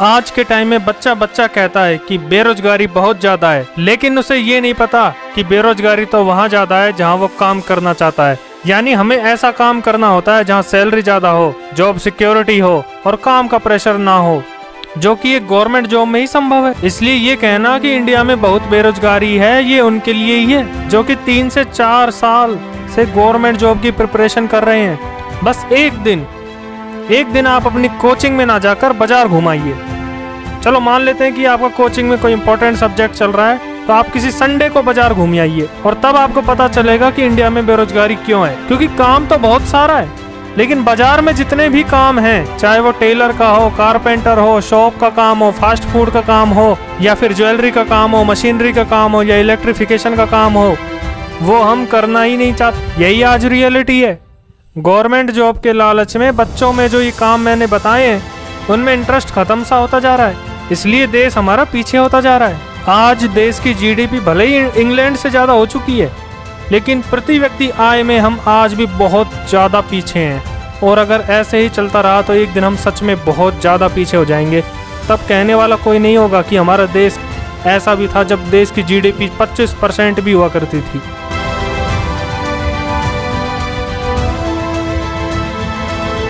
आज के टाइम में बच्चा बच्चा कहता है कि बेरोजगारी बहुत ज़्यादा है, लेकिन उसे ये नहीं पता कि बेरोजगारी तो वहाँ ज़्यादा है जहाँ वो काम करना चाहता है। यानी हमें ऐसा काम करना होता है जहाँ सैलरी ज़्यादा हो जॉब सिक्योरिटी हो और काम का प्रेशर ना हो, जो कि एक गवर्नमेंट जॉब में ही संभव है। इसलिए ये कहना कि इंडिया में बहुत बेरोजगारी है, ये उनके लिए ही है, जो कि तीन से चार साल से गवर्नमेंट जॉब की प्रिपरेशन कर रहे हैं। बस एक दिन एक दिन आप अपनी कोचिंग में ना जाकर बाज़ार घुमाइए। चलो मान लेते हैं कि आपका कोचिंग में कोई इंपॉर्टेंट सब्जेक्ट चल रहा है तो आप किसी संडे को बाज़ार घूम आइए और तब आपको पता चलेगा कि इंडिया में बेरोजगारी क्यों है, क्योंकि काम तो बहुत सारा है। लेकिन बाज़ार में जितने भी काम हैं, चाहे वो टेलर का हो कारपेंटर हो शॉप का काम हो फास्ट फ़ूड का काम हो, या फिर ज्वेलरी का काम हो मशीनरी का काम हो, या इलेक्ट्रिफिकेशन का काम हो, वो हम करना ही नहीं चाहते। यही आज रियलिटी है। गवर्नमेंट जॉब के लालच में बच्चों में जो ये काम मैंने बताए हैं, उनमें इंटरेस्ट खत्म सा होता जा रहा है। इसलिए देश हमारा पीछे होता जा रहा है। आज देश की जीडीपी भले ही इंग्लैंड से ज़्यादा हो चुकी है, लेकिन प्रति व्यक्ति आय में हम आज भी बहुत ज़्यादा पीछे हैं। और अगर ऐसे ही चलता रहा तो एक दिन हम सच में बहुत ज़्यादा पीछे हो जाएँगे। तब कहने वाला कोई नहीं होगा कि हमारा देश ऐसा भी था जब देश की जीडीपी 25 परसेंट भी हुआ करती थी।